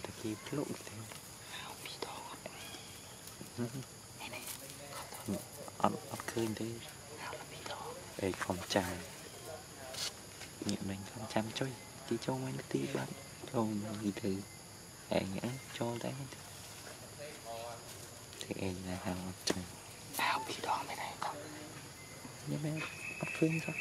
mình cái chùa thì kia lộn thế ăn ăn khơi thế đây không chài nhận mình không chăm chơi chỉ cho mấy nó tí bắn cho gì từ em nhẽ cho đấy. Thì em là hàng chồng áo bị đỏ mày này không nhưng mà bắt khơi thôi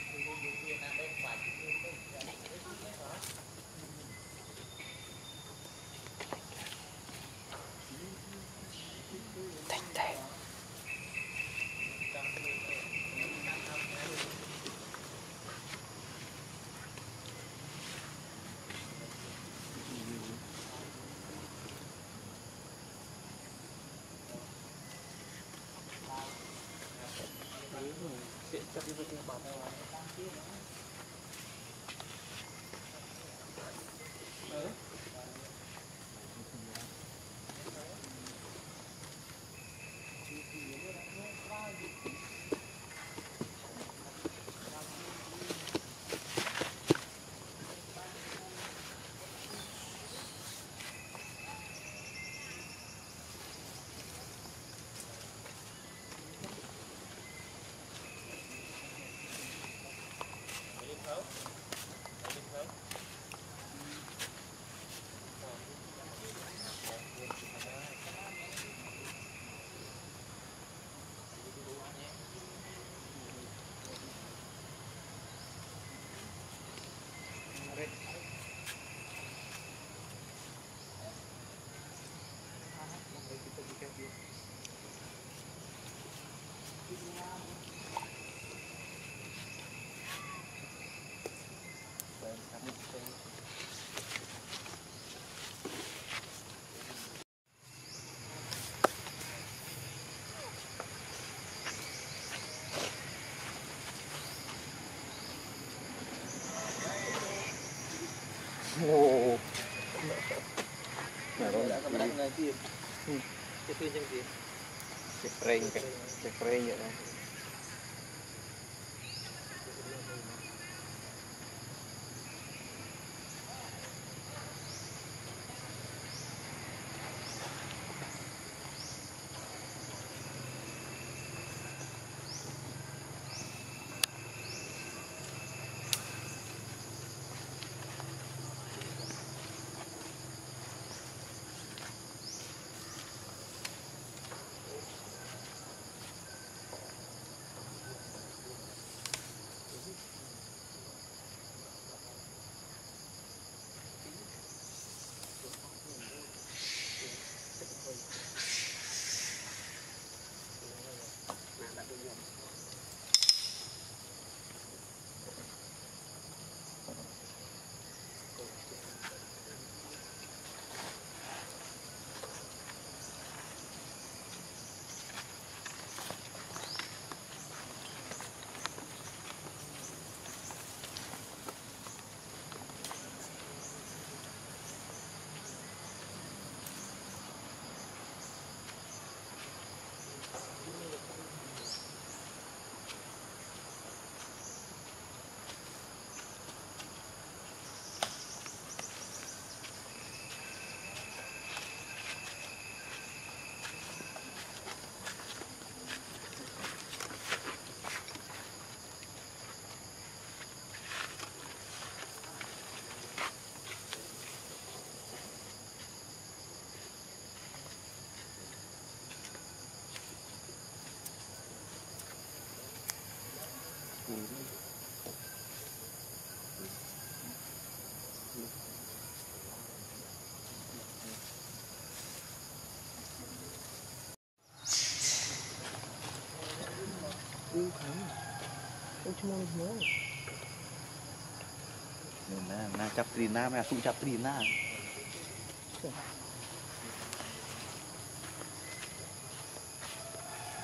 Correct. Ito yung dyan. Si นู่น่นะนาจับตรีหน้าแม่สู้จับตรีหน้า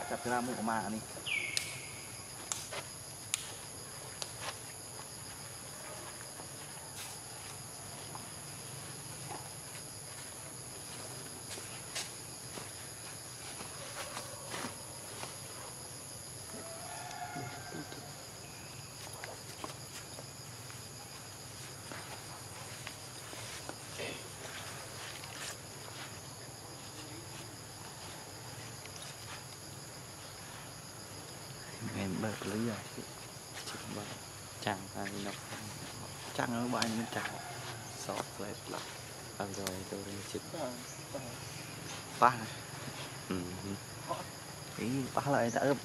จับตรีหน้ามุกออกมาอันนี้ em bớt lý rồi chỉ bớt. Chẳng hay nó Chẳng ở bài nó chả. sọt lại lắm. Ở rồi tôi đi chụp Phá. ừ. Ý phá lại đã ướp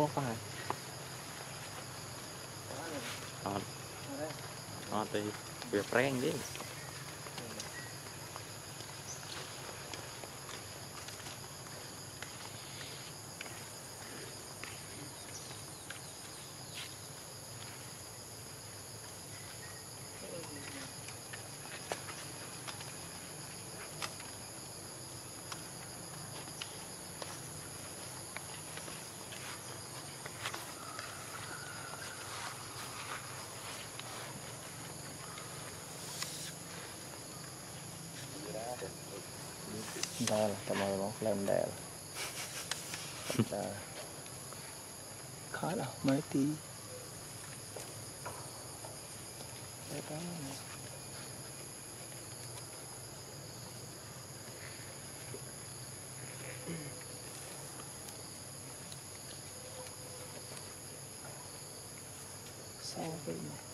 on. On they your praying days. Phá. ngon ngon thì việc rèn đi Dah tí. Sao vậy?